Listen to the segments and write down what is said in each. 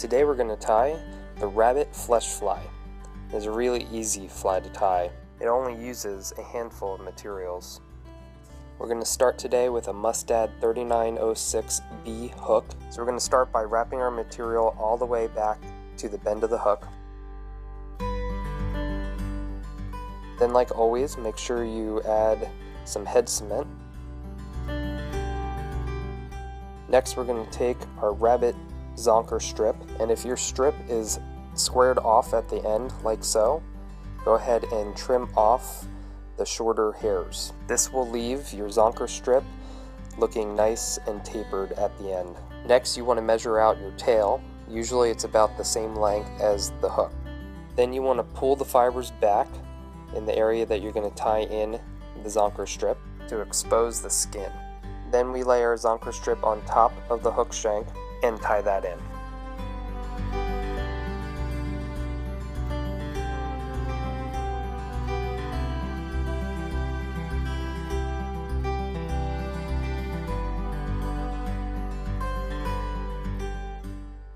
Today we're going to tie the rabbit flesh fly. It's a really easy fly to tie. It only uses a handful of materials. We're going to start today with a Mustad 3906B hook. So we're going to start by wrapping our material all the way back to the bend of the hook. Then like always, make sure you add some head cement. Next we're going to take our rabbit zonker strip and if your strip is squared off at the end like so, go ahead and trim off the shorter hairs. This will leave your zonker strip looking nice and tapered at the end. Next you want to measure out your tail. Usually it's about the same length as the hook. Then you want to pull the fibers back in the area that you're going to tie in the zonker strip to expose the skin. Then we lay our zonker strip on top of the hook shank and tie that in.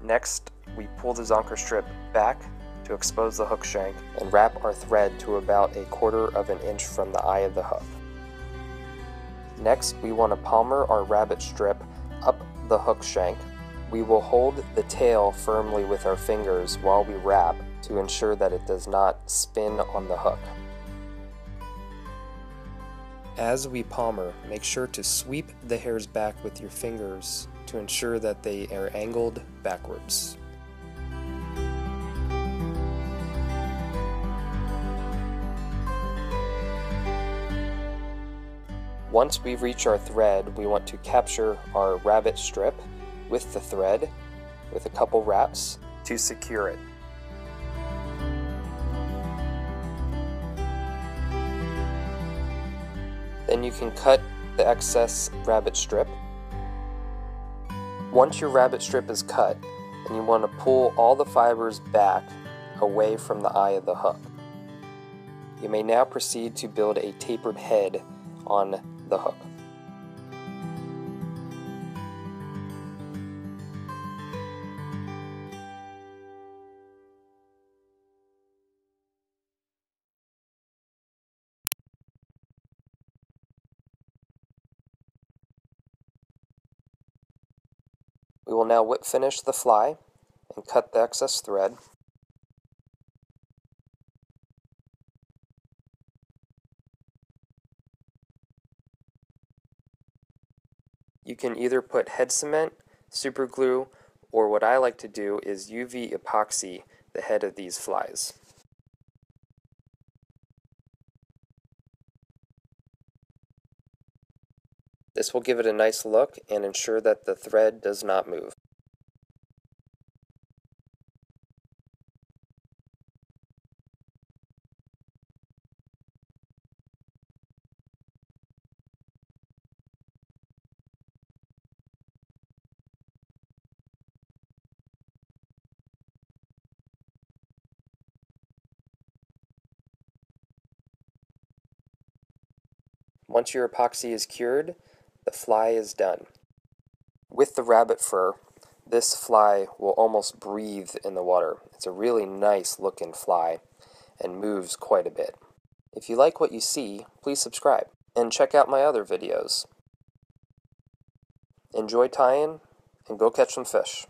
Next, we pull the zonker strip back to expose the hook shank and wrap our thread to about a quarter of an inch from the eye of the hook. Next, we want to palmer our rabbit strip up the hook shank. We will hold the tail firmly with our fingers while we wrap to ensure that it does not spin on the hook. As we palmer, make sure to sweep the hairs back with your fingers to ensure that they are angled backwards. Once we reach our thread, we want to capture our rabbit strip with the thread with a couple wraps to secure it. Then you can cut the excess rabbit strip. Once your rabbit strip is cut, and you want to pull all the fibers back away from the eye of the hook. You may now proceed to build a tapered head on the hook. Will now whip finish the fly and cut the excess thread. You can either put head cement, super glue, or what I like to do is UV epoxy the head of these flies. This will give it a nice look and ensure that the thread does not move. Once your epoxy is cured, the fly is done. With the rabbit fur, this fly will almost breathe in the water. It's a really nice looking fly and moves quite a bit. If you like what you see, please subscribe and check out my other videos. Enjoy tying and go catch some fish.